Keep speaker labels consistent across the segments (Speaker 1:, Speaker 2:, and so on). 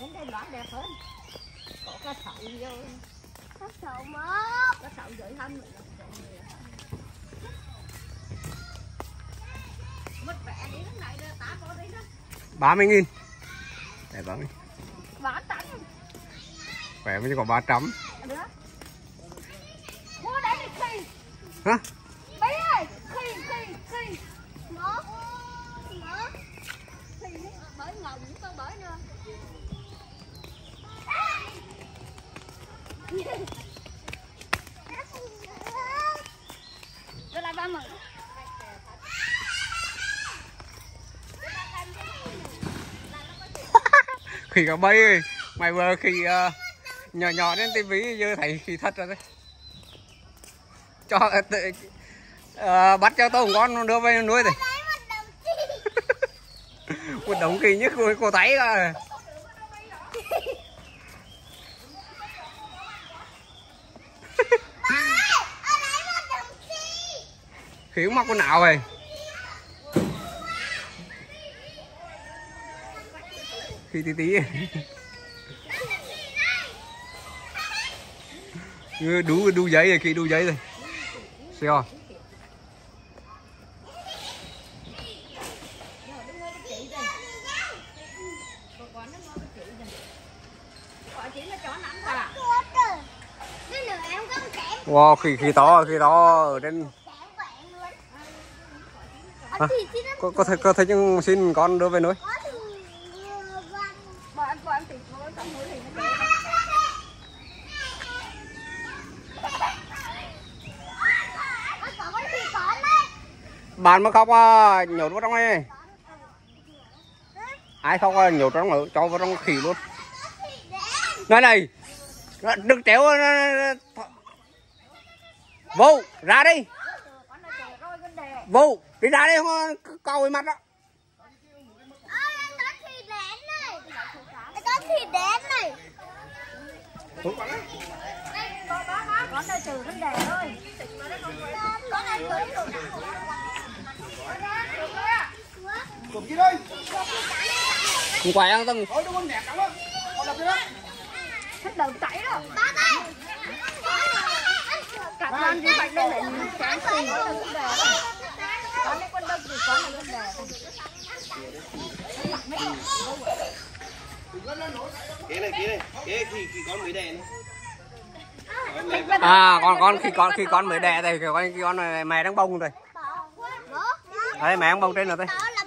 Speaker 1: đến đây loãng đẹp hơn. Có cá sấu vô.
Speaker 2: Có sầu mốt.
Speaker 1: cá sấu dưới thân mất vẽ đi lúc này tá có đấy đó.
Speaker 3: 30 nghìn. Đẹp lắm
Speaker 1: bán tặng
Speaker 3: Khỏe mới có 300
Speaker 1: nữa mua đấy thì khi
Speaker 3: Hả?
Speaker 1: bé ơi khi khi khi
Speaker 2: Mốt. Mốt.
Speaker 1: khi bởi ngầu những con bởi nữa Đưa lại ba mươi
Speaker 3: Khi có bay ơi Mày vừa khi ờ, nhỏ nhỏ đến tivi giờ thấy khi thật rồi đấy. Cho ờ, bắt cho tôi một con đưa về nuôi rồi
Speaker 2: một
Speaker 3: đống kỳ nhất của cô thấy à.
Speaker 2: Ba ơi, ở đấy một đồng chi
Speaker 3: kiểu móc cái nào rồi. Khi tí. Tí đu đu giấy rồi khi đu giấy rồi.
Speaker 2: Xeo
Speaker 3: Wow, khi khi to khi to ở trên có có thể có thể nhưng xin con đưa về nuôi bạn mà khóc à, nhốt vào trong này. Ai khóc à, nhốt trong ở cho vào trong khỉ luôn. Này này đừng trèo vô ra đi.
Speaker 1: Con này trẻ rồi vấn đề
Speaker 3: vô đi ra đi không câu cái mặt đó
Speaker 2: thịt đen này. Có thịt này.
Speaker 1: Con này trừ vấn đề thôi
Speaker 2: Con này có.
Speaker 4: Cụm kia đây.
Speaker 3: không quay ăn tầng
Speaker 4: Thôi nẹt cắm á. Con đập đó.
Speaker 1: Thích đầu chảy rồi
Speaker 2: Ba đây.
Speaker 1: Cặp con như vậy đây lại sáng xì Con vấn đề con này quân thì con này vấn đề
Speaker 4: này, này. Khi khi con mới đèn.
Speaker 3: à con con khi con khi con mới đẻ thì con khi con này mẹ đang bông rồi đấy mẹ đang bông trên rồi đây
Speaker 2: Đó là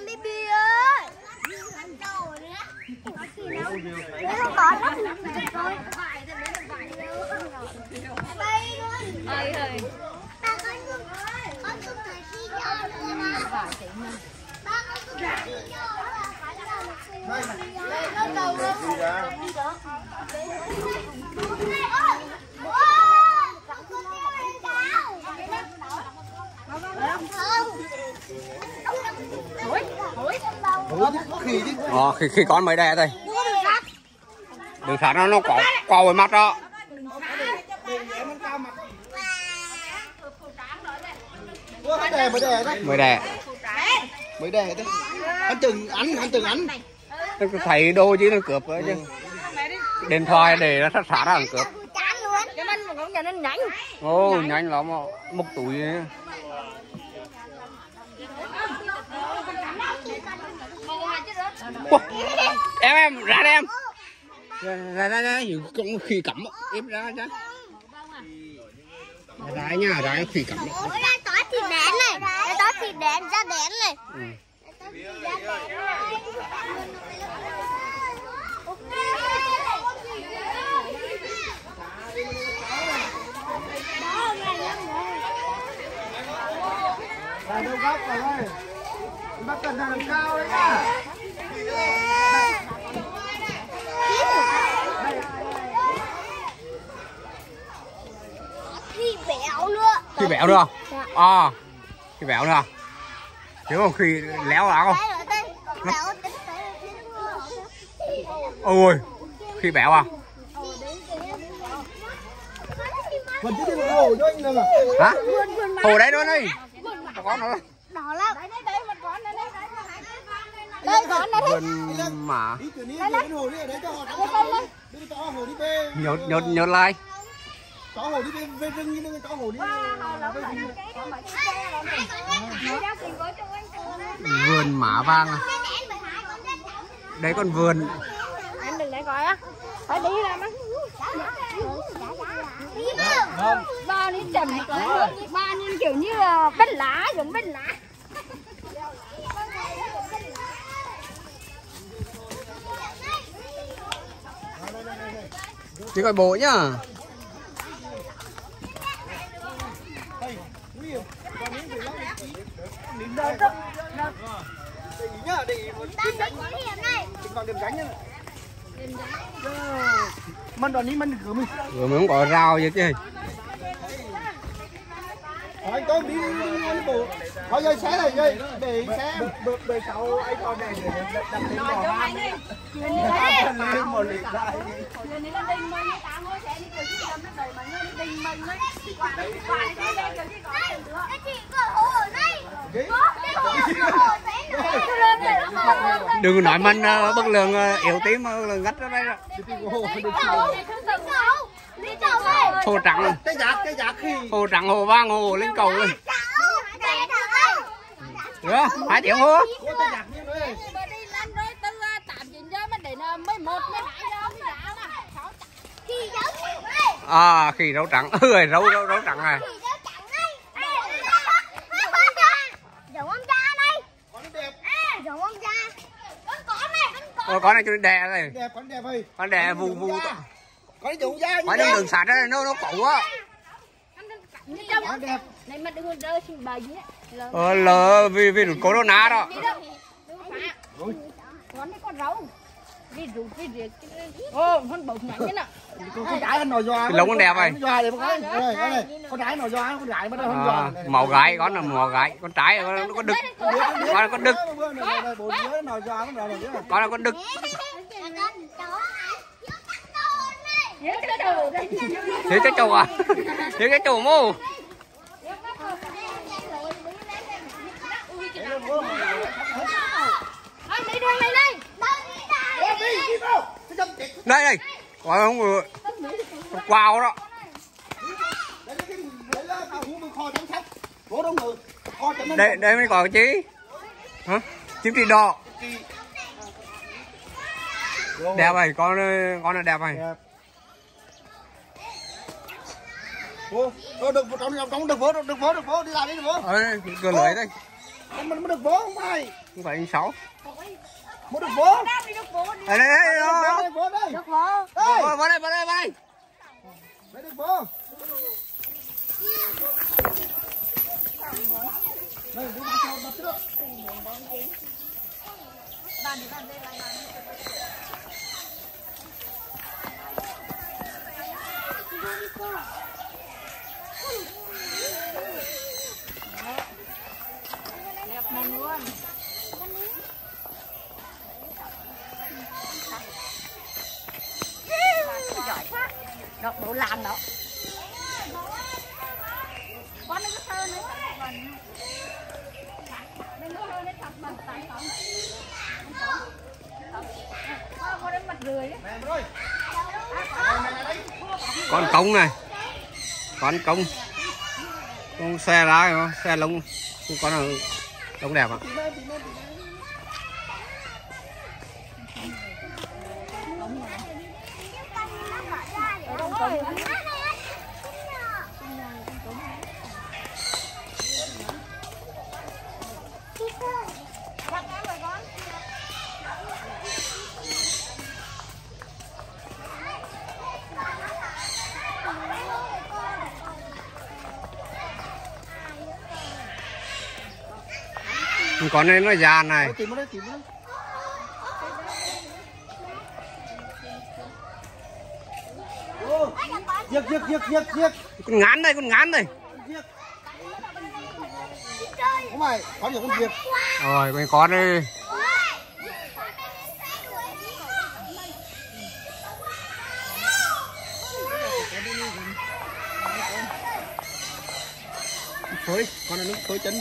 Speaker 2: đầu lên.
Speaker 4: Chứ khi chứ.
Speaker 3: ờ, khi khi con mới đẻ thôi đừng sát nó nó có co với mắt đó
Speaker 4: mới đè mới đè.
Speaker 3: Mới
Speaker 4: đè đấy. Anh từng ăn, anh từng ăn.
Speaker 3: nó cứ thấy đồ chứ nó cướp đó chứ điện thoại để nó sát sát ra ăn cướp
Speaker 1: Cái mình mà cũng cho nên nhanh
Speaker 3: ô nhanh lắm một túi ấy. Em em ra đây em ra ra ra hiểu cũng khi cắm em ra ra ra nha ra khi cắm
Speaker 2: đây có thịt đen này. Có thịt đen, da đen này.
Speaker 3: Ừ.
Speaker 2: Đây
Speaker 4: đâu góc vào đây. Bác cần làm cao đấy nha.
Speaker 2: Thịt béo nữa.
Speaker 3: khi bẹo được không à khi bẹo được không hiểu không khi léo là không
Speaker 2: nữa.
Speaker 3: ôi khi bẹo à
Speaker 4: mà.
Speaker 3: hả hồ đấy đó đi có nữa
Speaker 2: Đỏ lắm.
Speaker 1: Đây con đây
Speaker 4: đấy cho họ cho Đi cho Cho hồ đi về rừng như cho hồ đi.
Speaker 3: vườn mã vàng à. đấy còn vườn.
Speaker 1: Anh đừng để coi á. Phải đi ra mắt ba đi chầm ba nhìn kiểu như là bánh lá giống bánh lá
Speaker 3: chỉ coi bộ nhá
Speaker 4: Để ý nhá, để ý một điểm đánh. Vào điểm đánh nhá. Mình đoàn ní mình cứ mình.
Speaker 3: rồi mới không có rau gì chứ
Speaker 4: Hỏi tôi đi đi đi đi bộ. Hỏi dây xe này dây để xe bực về sau anh còn này để đặt lên vào ham. Lên một lít lại.
Speaker 3: đừng có nói mình ờ, bất lượng ờ, yếu tím mà bất lượng gắt ở đây đó hồ trắng
Speaker 4: Cái giặc cái giặc khi
Speaker 3: hồ trắng hồ vàng hồ lên cầu lên được không? hai tiếng hồ
Speaker 4: có cái giặc như thế.
Speaker 3: à khi rau trắng ơi rau rau rau trắng này
Speaker 2: Giống ông cha này
Speaker 4: Con đẹp,
Speaker 2: Giống ông cha Con có này Con có
Speaker 3: Ôi, con này cho đè này
Speaker 4: đẹp con đẹp ơi.
Speaker 3: con đè vù vù
Speaker 4: Con dùng da
Speaker 3: phải đừng đừng sạt ra nó nó cũ á
Speaker 4: Con đẹp.
Speaker 1: này mà đừng có rơi xin bà
Speaker 3: ờ lờ vì vì corona đó
Speaker 1: con này con rau đi rượu đi rượu ô con bột nhảy thế nào
Speaker 4: con con gái nó doa
Speaker 3: Cái lông con đẹp rồi.
Speaker 4: doa con gái đây đây này con gái nó doa con gái nó không doa
Speaker 3: à, màu gái con là màu gái con trái là con con đực con là con đực
Speaker 4: nó doa nó doa rồi
Speaker 3: con là con đực
Speaker 1: nhớ cái đầu đây
Speaker 3: thiếu cái chầu à? Thiếu cái chầu mô?
Speaker 1: Thôi này đây
Speaker 3: đây. Đây không vừa. Quào đó. Đây đây mới còn chí hả? Chiếm trì đỏ. Đẹp này, con con là đẹp này.
Speaker 4: Ô, được trong trong được vớ được vớ được vớ đi lại đi được vớ.
Speaker 3: đây cửa lưới đây
Speaker 4: Mình mình được vớ không phải.
Speaker 3: không phải anh sáu
Speaker 4: Muốn được vớ.
Speaker 3: đây đây đây đó.
Speaker 4: Vớ đây.
Speaker 1: được vợ
Speaker 4: Đây,
Speaker 3: vào đây vào đây vào đây
Speaker 4: đây được vớ. Đây, chúng ta cho đặt trước.
Speaker 1: đẹp mình luôn giỏi quá đọc đủ làm đó con cống thơ nữa đừng có thật mà tại con
Speaker 3: này. Con cống, con xe ra rồi xe lông. Con đông đẹp ạ con này nó già này
Speaker 4: Giật, giật, giật, giật, giật.
Speaker 3: con ngán đây con ngán đây
Speaker 4: phải, có nhiều con giật.
Speaker 3: rồi mấy con đây
Speaker 4: Phơi, con này nó phơi chân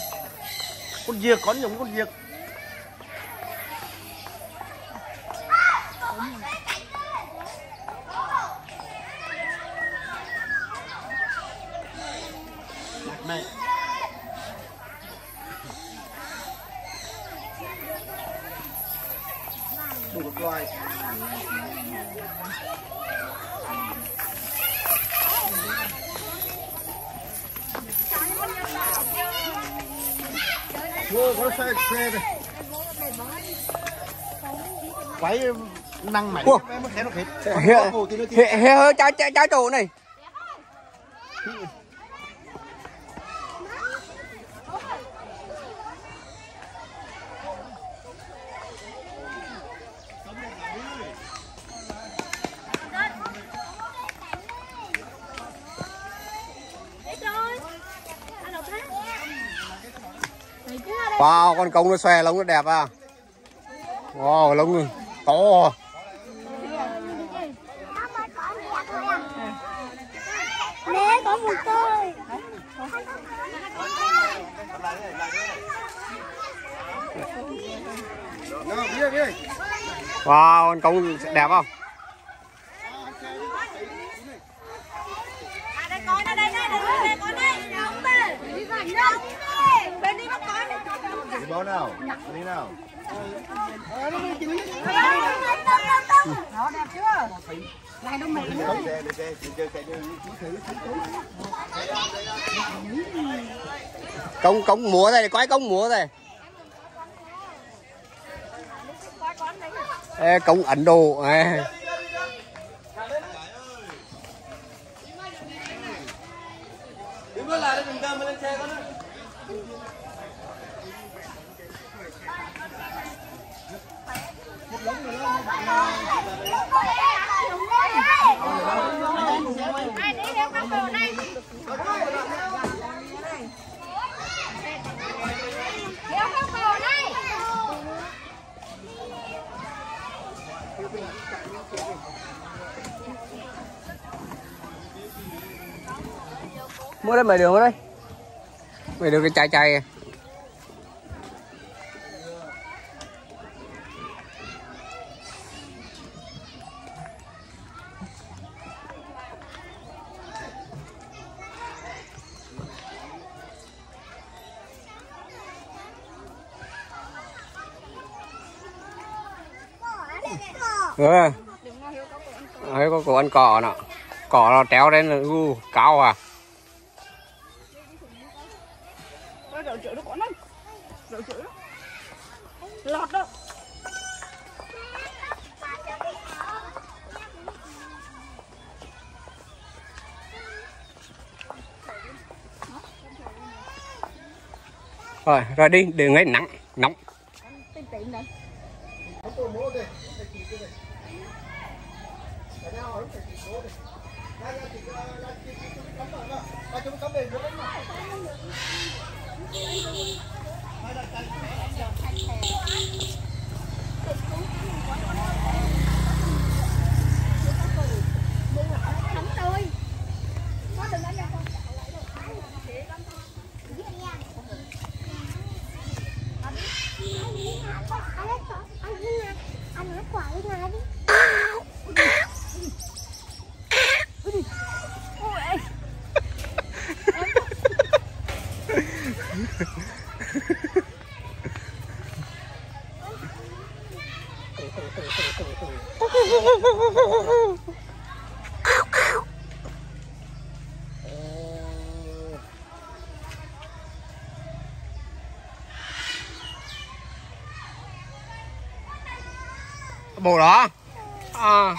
Speaker 4: con diệt có nhiều con diệt. mẹ đủ Quấy năng mày. Nó thì nó
Speaker 3: hê hê trái trái trái trụ này wow con công nó xòe lông nó đẹp à? Wow lông to.
Speaker 2: Mẹ có một tôi.
Speaker 3: Wow con công đẹp không
Speaker 1: đây con đây đây đây đây con đây đúng đây đi vào đâu bên đi bắt con
Speaker 4: Bao nào? Đi nào?
Speaker 1: nó đẹp chưa này
Speaker 4: chạy đi.
Speaker 3: công công múa đây quái công múa đây Ê, công ấn độ Ê.
Speaker 2: Ai đi đem con đồ này. Kéo con đồ này
Speaker 3: mua đây mày đường ở đây. Mày đường cái chai chai à. Ờ. Ờ, ừ ấy có cổ ăn cỏ nè cỏ nó téo lên là, u, cao à.
Speaker 1: Lọt đó
Speaker 3: rồi rồi đi, đừng ấy nắng, nóng.
Speaker 2: Thấm tôi. Anh nó quả đi ngoài đi
Speaker 3: bộ đó. À,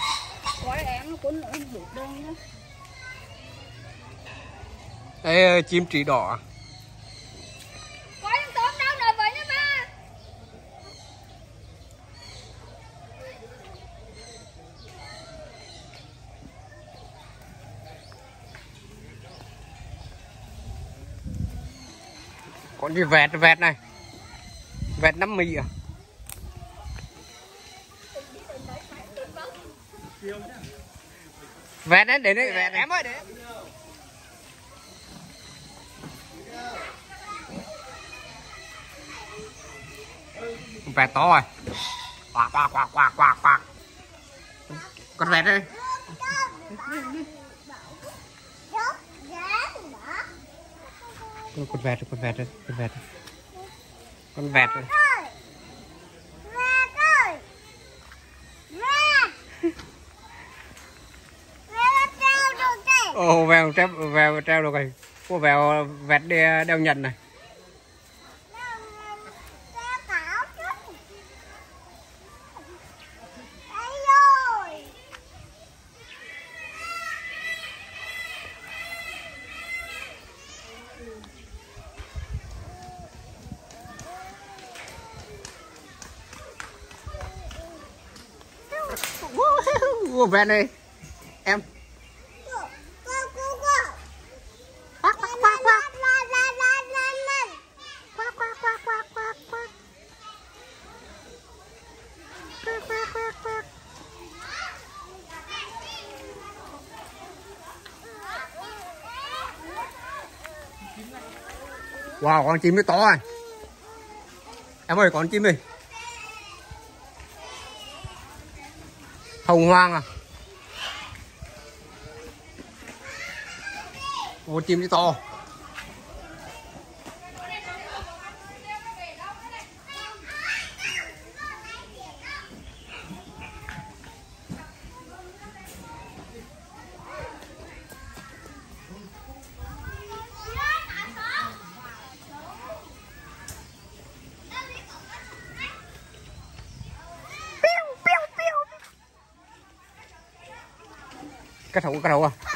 Speaker 1: nhá.
Speaker 3: Đây chim trí đỏ
Speaker 2: Có những tôm đâu nổi với nữa ba.
Speaker 3: Con gì vẹt vẹt này. Vẹt năm mì à? Vẹt đấy để đấy vẹt em ơi để. Vẹt to rồi. Quạc quạc quạc quạc quạc quạc. Con vẹt đây con con vẹt rồi con vẹt rồi con vẹt rồi
Speaker 2: con vẹt rồi
Speaker 3: Ồ, oh, vào treo, vào treo được rồi. Cô vào vẹt đeo nhận này. Ủa, đi. Em. Wow, con chim nó to rồi. Em ơi, con chim đi. Hồng hoang à. Ô, chim nó to. Cái thầu, cái thầu à.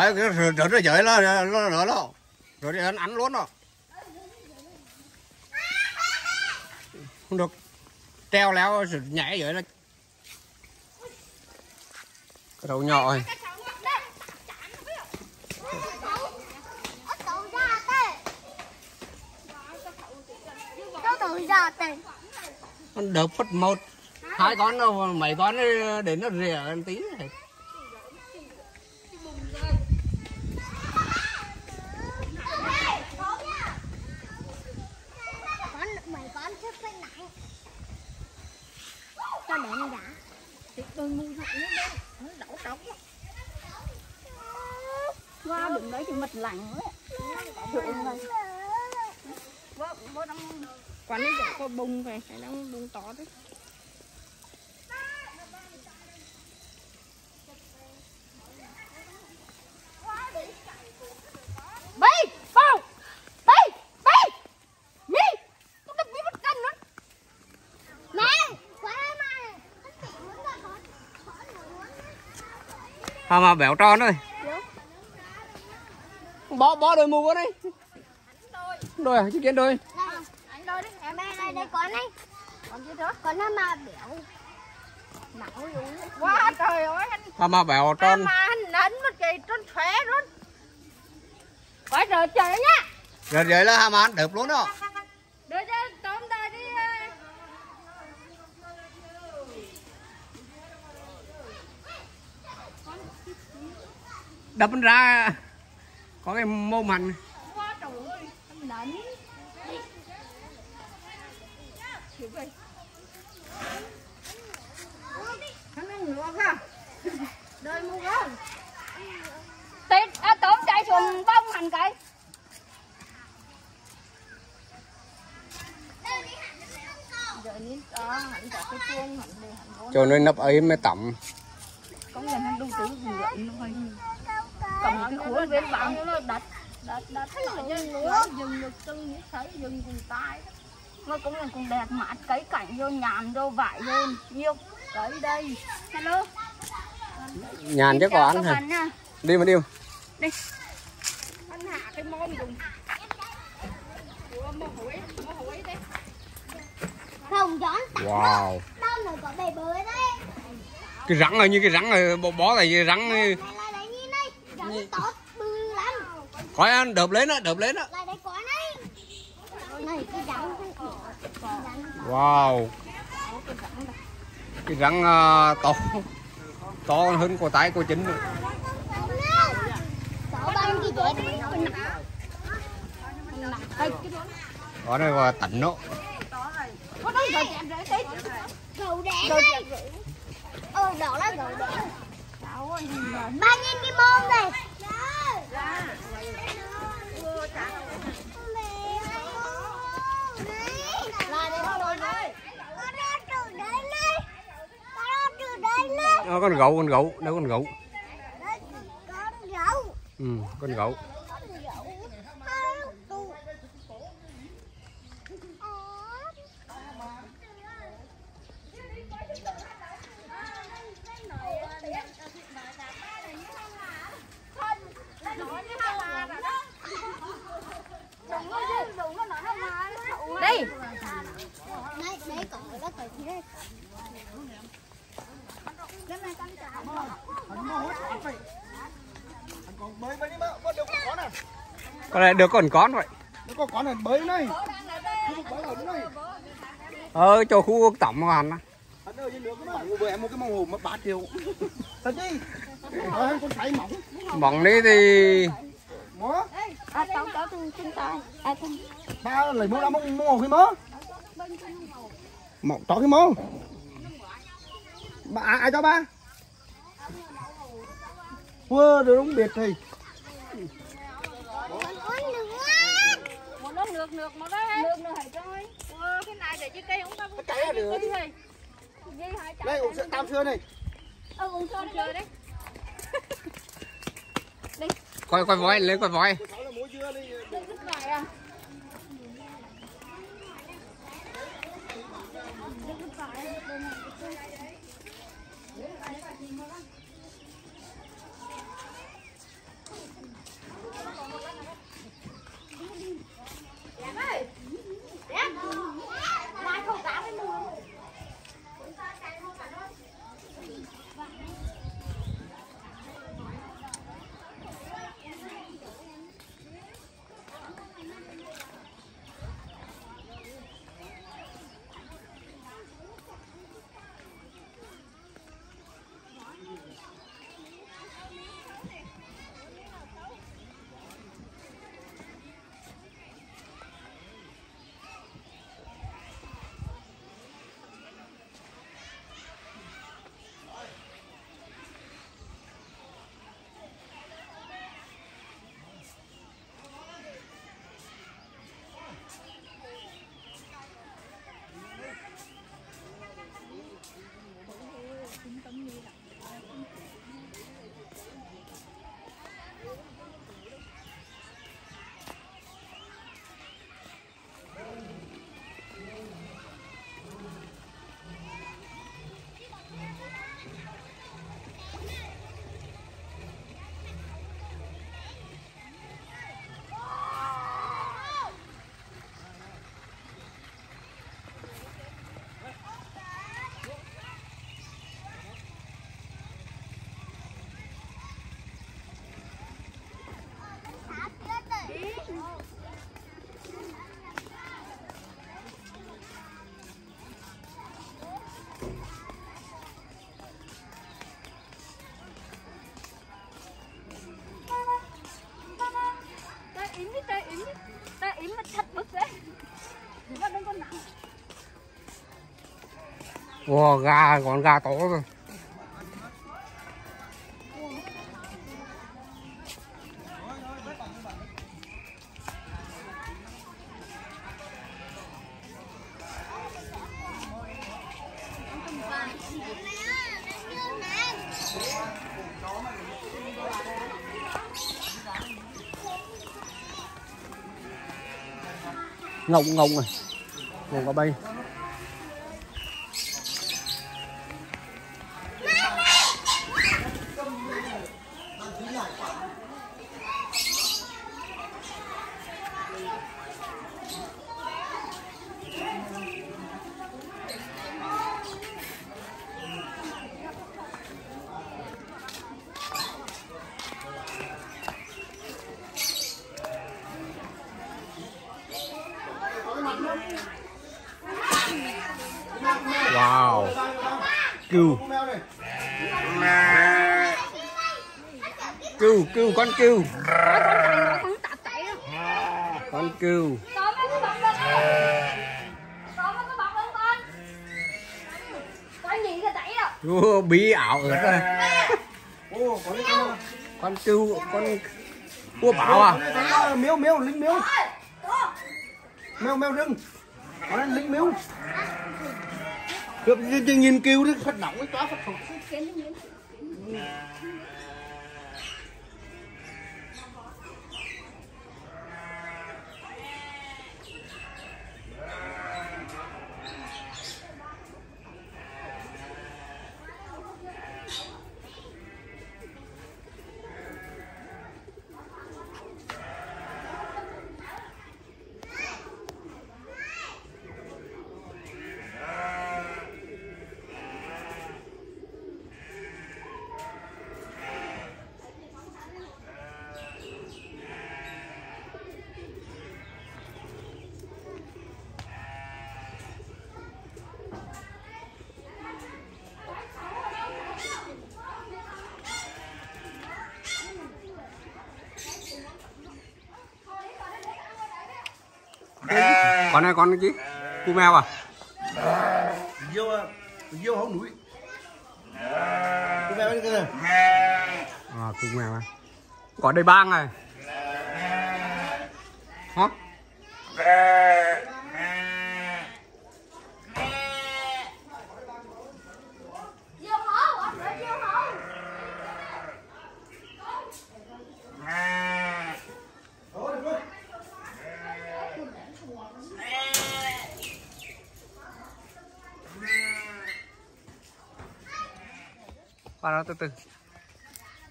Speaker 3: Phải cái rồi rồi rồi nó nó nó nó. Rồi đi, ăn ăn luôn đó. Không được. Treo léo nhảy vậy nó. Cái đầu nhỏ rồi. Nó đợp phất một hai con đâu mấy con đến nó rỉa tí này.
Speaker 2: Cho để nó đã.
Speaker 1: Qua đừng đấy thì mật lạnh ấy. Này. Quán ấy có bông về, cái đang bông to đấy.
Speaker 2: Quá mà.
Speaker 3: Béo tròn ơi. Bó bó đôi vào đây. Đôi à, chứ kiến đôi.
Speaker 2: Anh đôi đấy, em đây đây đây con này. Con gì đó? Con nó mà béo.
Speaker 1: Quá trời ơi, anh
Speaker 3: mà
Speaker 1: Mà
Speaker 3: tròn.
Speaker 1: mà anh nấn mất kỳ trơn khỏe luôn. Quá trời trời nhá.
Speaker 3: Rồi vậy là hà mà ăn đợp luôn đó.
Speaker 1: Đưa cho tôm đây đi.
Speaker 3: Đập nó ra. Có cái mô mạnh.
Speaker 1: Quá trời ơi, anh nấn. Chịu đi. Hắn nó ngược à. Đời mua con. Tết, à, tôm chạy xuống bông hành cái.
Speaker 3: Cho nên nấp ấy mới tẩm.
Speaker 1: Có người hắn đu gì vậy nó hơi cầm cái khuôn bên bạn nó đặt đặt đặt. Nó dừng được chân thấy dừng cùng tay nó cũng là cùng đẹp mát cấy cảnh vô nhàn vô vải vô nhiều cấy đây. Hello.
Speaker 3: Nhàn chứ có ăn hả? Đi mà đi.
Speaker 1: anh hạ cái môn dùng.
Speaker 2: Không
Speaker 3: Wow. Cái rắn là như cái rắn là bó, bó này rắn
Speaker 2: Lại lại lại như lắm.
Speaker 3: khỏi ăn đợp lên đó, đợp lên
Speaker 2: rắn
Speaker 3: Wow. Cái rắn uh, to. To hơn cô tái cô chính. Đó này là
Speaker 1: rễ tí
Speaker 2: Gấu đen này. Ờ đó là gấu đen. Bao nhiêu cái môn này?
Speaker 3: Ờ, con gấu con gấu đâu con gấu? ừ con
Speaker 2: gậu này
Speaker 4: được con con
Speaker 3: vậy.
Speaker 4: Nó có con này bơi này.
Speaker 3: Ờ, chỗ khu mà hắn á.
Speaker 4: Anh ơi dưới nước mà. Vừa em mua cái mông hồ mất 3 triệu. Thật đi. Ờ, con thấy mỏng.
Speaker 3: Mỏng đi thì
Speaker 4: Mó.
Speaker 2: À, tao có tôi chân tay. À, thân.
Speaker 4: Ba lấy mua ra mông mông hồ cái mó. Mỏng to cái mó. Ba ai, cho ba? Được không biết thì.
Speaker 2: Con uống nước quá.
Speaker 1: Một nó nước nước mà đấy. Nước nước hãy coi. Wow, cái này để chứ cây không có.
Speaker 4: Cái cây là được. Đây uống sữa tam xưa này.
Speaker 1: Ờ, uống sữa chơi đấy.
Speaker 3: coi coi voi lên coi voi.
Speaker 4: Sáu là
Speaker 3: Wow, gà, con gà to rồi. Ngông ngông này, Ngông có bay.
Speaker 4: phát nóng cái quá phát
Speaker 1: phục
Speaker 3: con này con cái gì? Cu mèo à?
Speaker 4: Diêu Diêu hấu núi. Cái mèo cái này
Speaker 3: à cu mèo à. Có đây bang này. Hả vào đó từ từ.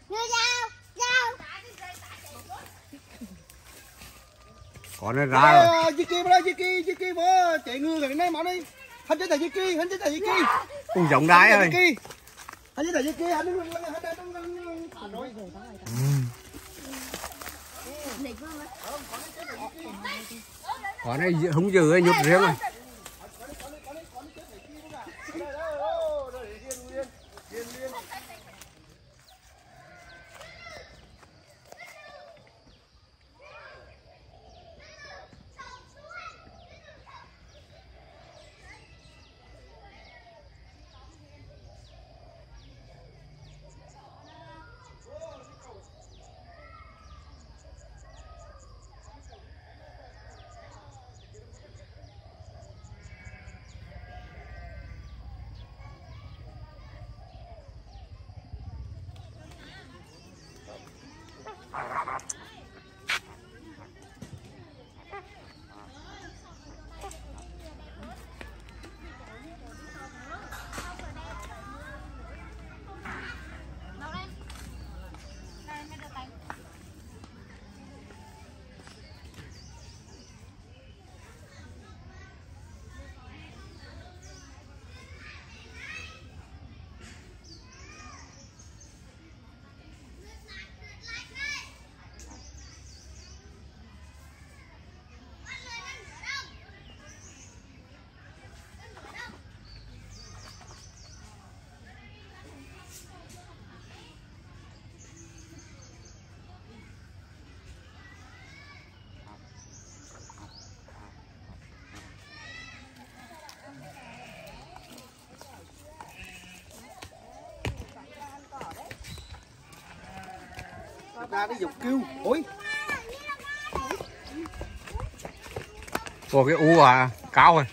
Speaker 2: Như dao, dao.
Speaker 3: có này ra rồi.
Speaker 4: Jiki đây, Jiki, Jiki bố chạy ngư ngày nay mà đi. Hắn chết tại Jiki, hắn chết tại Jiki
Speaker 3: cũng giống đái ơi.
Speaker 4: Hắn chết tại Jiki, hắn đứng hắn hắn đứng hắn nói
Speaker 3: có này không dữ ấy nhục riêng rồi
Speaker 4: Ra đi dục kêu. Ôi.
Speaker 3: Ủa cái u à? Cao rồi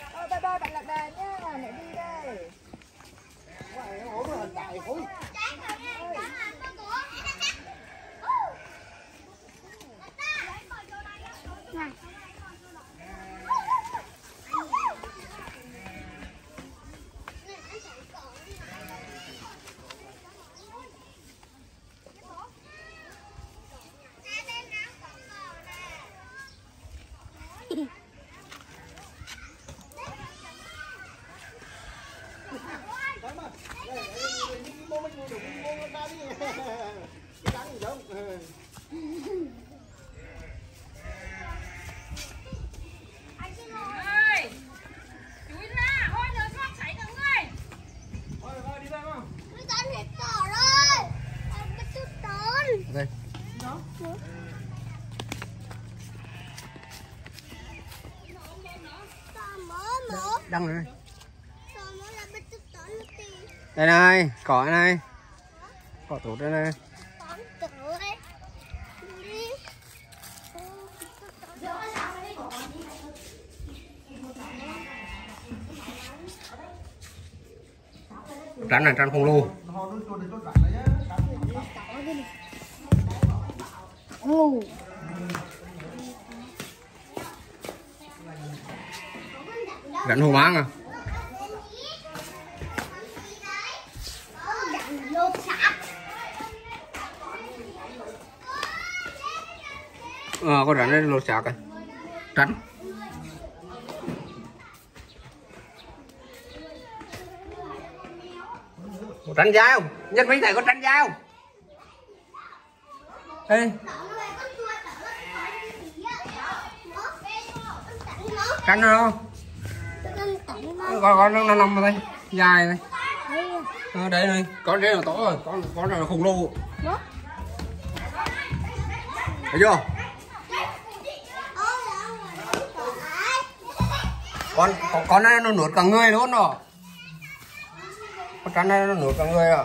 Speaker 3: đăng lên đây này cỏ này. Cỏ tủ đây này.
Speaker 2: Tránh này tránh
Speaker 3: không luôn Oh. Không lô
Speaker 4: Họ nó cho đến cho trả đấy
Speaker 2: à
Speaker 3: lột sạc
Speaker 2: ờ à rắn rắn dao nhất minh thấy con rắn dao Ê, rắn nó không con con nó nằm đây dài này. Ờ, đây này con đây là to rồi con con này là khủng lồ. Thấy chưa? Con con, này nó nuốt cả người luôn rồi con này nó nuốt cả người à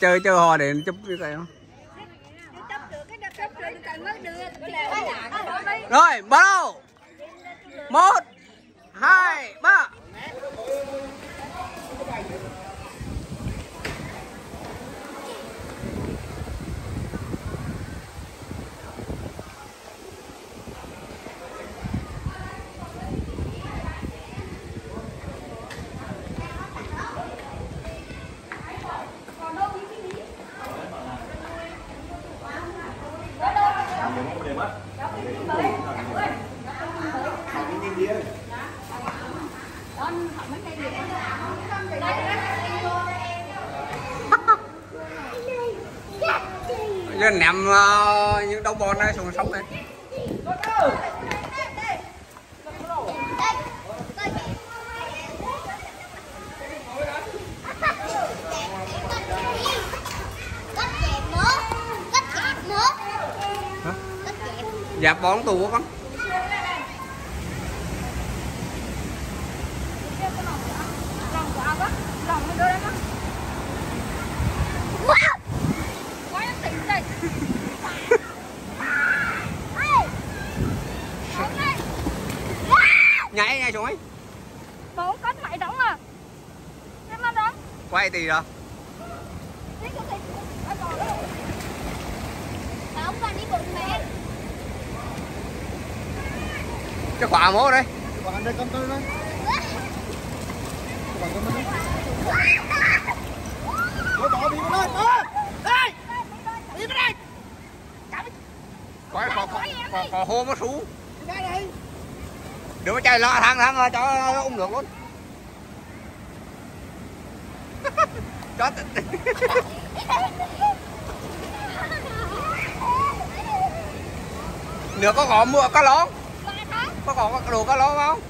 Speaker 2: chơi chơi hò để chụp cái này không? Rồi bắt đầu một hai ba. Nó nằm uh, những đấu bon nó xuống sống này. Dạp bón tù của con
Speaker 1: lòng của ông á lòng mới đưa đến đó
Speaker 3: Wow
Speaker 1: quá nó tỉnh đây
Speaker 3: Ê
Speaker 1: Đúng đây
Speaker 3: nhảy xuống ấy
Speaker 1: bốn cách mày đóng à em ăn đó
Speaker 3: quay thì rồi
Speaker 1: đi cái gì ở đó không cần đi cùng mẹ
Speaker 3: cái quả mố đây
Speaker 4: Còn ăn đây con tôi đây. Còn con tôi. Ôi bỏ đi vào đây. Đây! Đi vào đây.
Speaker 3: có có có có, có hô nó
Speaker 4: Đi đây đây
Speaker 3: đừng có chạy lo thang thang cho nó ung được luôn. Cho nữa có gõ mua, có lón. Có gõ đồ có lón không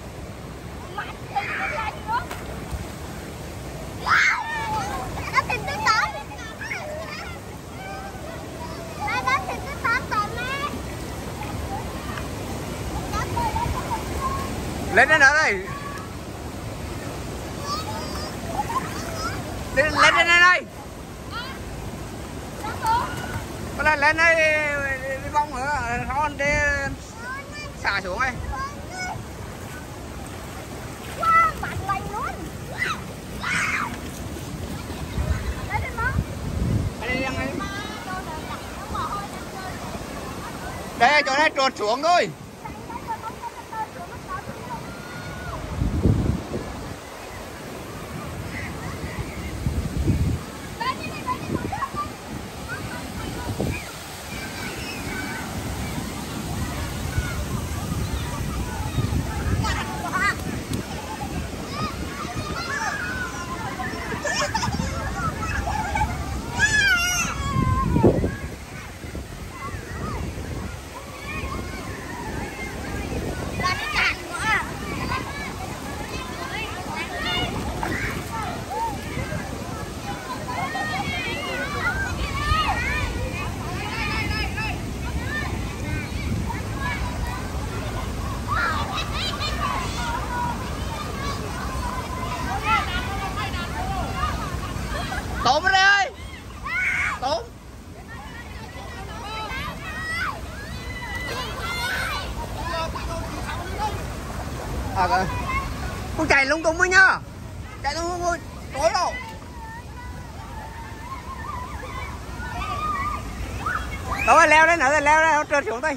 Speaker 2: Nó tìm tới tóm Ba nó tìm tới tóm còn má
Speaker 3: lên lên ở đây. Lên lên lên đây đây. Có lên lên đây, đi bông nữa. Nó đi xả xuống đây đây đây. Đây, chỗ này trượt xuống thôi tôm ở đây ơi tôm à à. con chạy lung tung mới nhá. Chạy lung tung thôi. Tối rồi. Tối leo lên nữa rồi leo lên nó trượt xuống đây.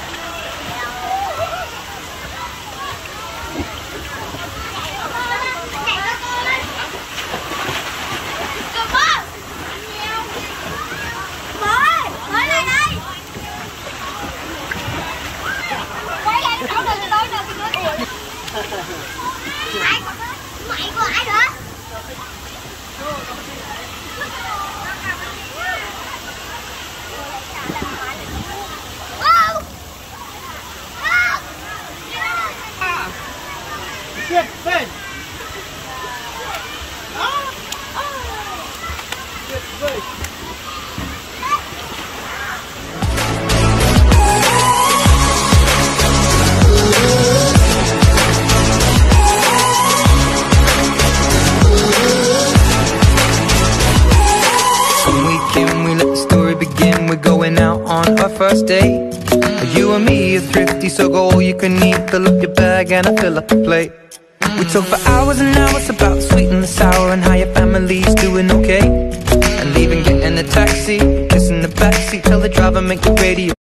Speaker 5: thrifty, so go all you can eat. Fill up your bag and I fill up the plate. We talk for hours and hours about the sweet and the sour and how your family's doing okay. And even getting a taxi. Kiss in the backseat, tell the driver make the radio.